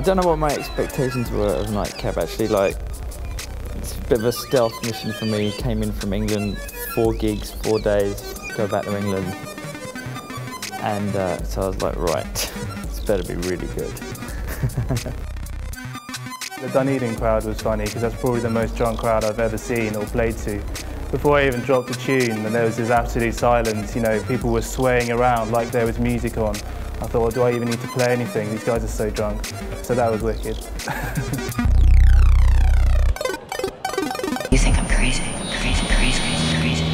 don't know what my expectations were of Nightcap actually. Like, it's a bit of a stealth mission for me. Came in from England, four gigs, four days, go back to England. And uh, so I was like, right, this better be really good. The Dunedin crowd was funny because that's probably the most drunk crowd I've ever seen or played to. Before I even dropped a tune and there was this absolute silence, you know, people were swaying around like there was music on. I thought, well, do I even need to play anything? These guys are so drunk. So that was wicked. You think I'm crazy? Crazy, crazy, crazy, crazy.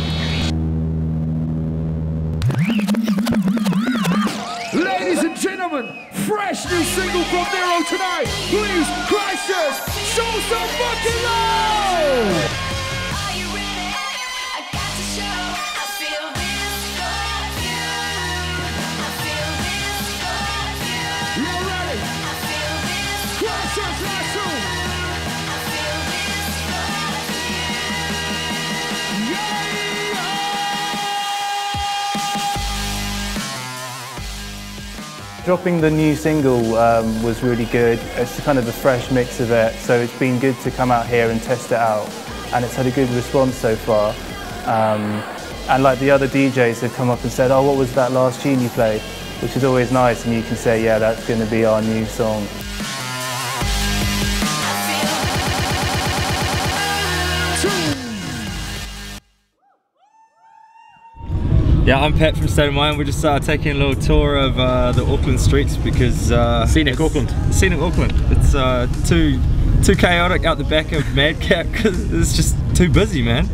Ladies and gentlemen, fresh new single from Nero tonight. Please, Christchurch, show some fucking love! Dropping the new single um, was really good. It's kind of a fresh mix of it, so it's been good to come out here and test it out. And it's had a good response so far. Um, and like the other DJs have come up and said, oh, what was that last tune you played? Which is always nice, and you can say, yeah, that's going to be our new song. Yeah, I'm Pat from State of Mind. We're just uh, taking a little tour of uh, the Auckland streets because uh, Scenic it's- Auckland. Scenic Auckland. It's uh, too too chaotic out the back of Madcap because it's just too busy, man.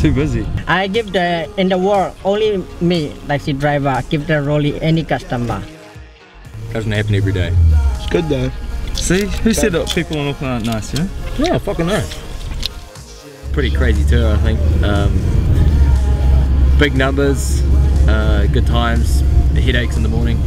Too busy. I give the in the world only me taxi driver give the rolly any customer. Doesn't happen every day. It's good though. See, who said that people in Auckland aren't nice? Yeah. Yeah, fucking no. Pretty crazy tour, I think. Um, big numbers, uh, good times, headaches in the morning.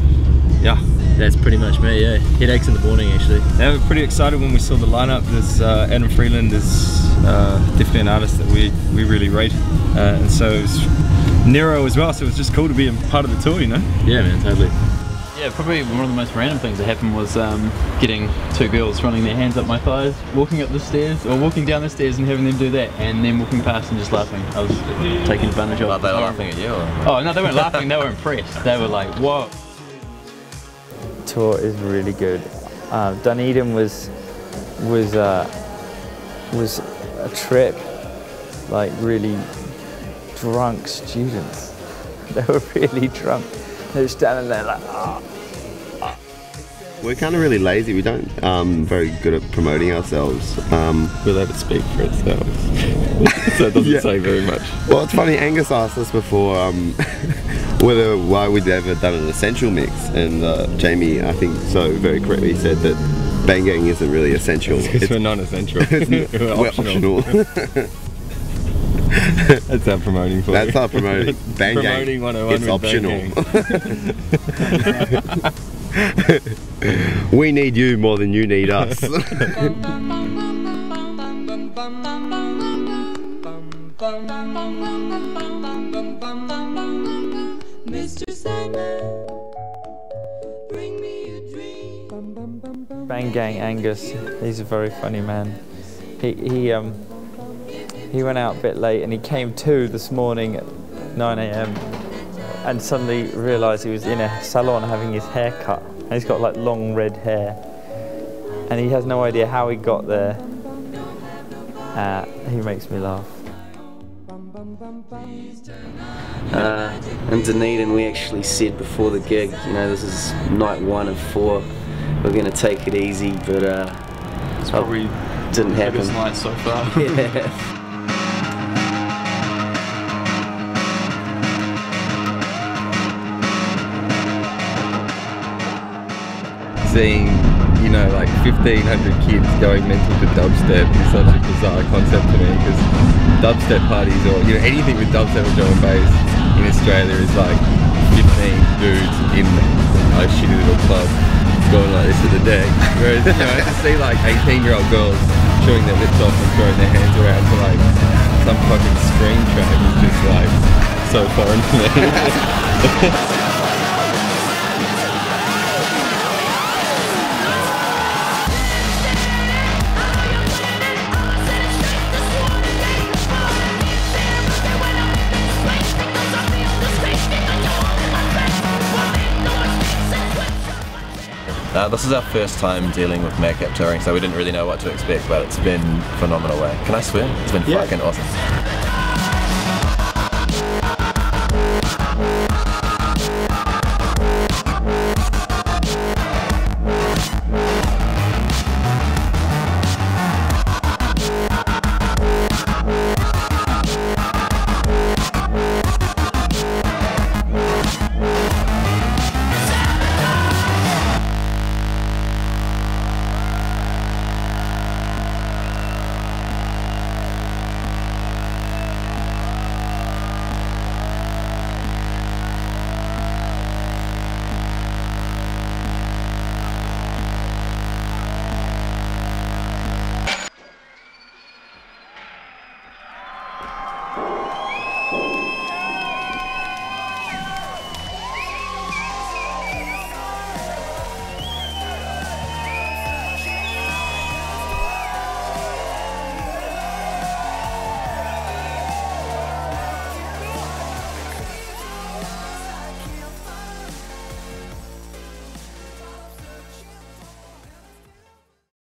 Yeah. That's pretty much me, yeah. Headaches in the morning, actually. Yeah, we're pretty excited when we saw the lineup. There's uh, Adam Freeland is uh, definitely an artist that we, we really rate, uh, and so Nero as well. So it was just cool to be a part of the tour, you know. Yeah, man, totally. Yeah, probably one of the most random things that happened was um, getting two girls running their hands up my thighs, walking up the stairs, or walking down the stairs and having them do that, and then walking past and just laughing. I was taking advantage of. Are they laughing at you? Or? Oh no, they weren't laughing. They were impressed. They were like, "Whoa!" tour is really good. Uh, Dunedin was was uh, was a trip, like really drunk students. They were really drunk. They were standing there like, ah. We're kind of really lazy. We don't um, very good at promoting ourselves. Um, we let it speak for itself. so it doesn't Yeah. say very much. well, it's funny. Angus asked us before um, whether why we'd ever done an essential mix, and uh, Jamie, I think, so very correctly said that bang gang isn't really essential. Because we're non-essential. It's- we're we're optional. Optional. That's our promoting for That's you. our promoting. Bang promoting gang. 101 It's optional. we need you more than you need us. Mr. Sandman, bring me a dream. Bang Gang Angus, he's a very funny man. He he um he went out a bit late and he came to this morning at 9 a.m. and suddenly realised he was in a salon having his hair cut. And he's got like long red hair, and he has no idea how he got there. Uh, he makes me laugh. Uh, in Dunedin, we actually said before the gig, you know, this is night one of four. We're gonna take it easy, but uh, It's probably didn't happen. biggest night so far. yeah. Seeing, you know, like 1,500 kids going mental to dubstep is such a bizarre concept to me because dubstep parties or, you know, anything with dubstep or drum and bass in Australia is like 15 dudes in a shitty little club going like this to the deck. Whereas, you know, to see like 18 year old girls chewing their lips off and throwing their hands around to like some fucking Skream track is just like so foreign to me. Uh, this is our first time dealing with Madcap Touring, so we didn't really know what to expect, but it's been phenomenal way. Can I swear? It's been Yeah. fucking awesome.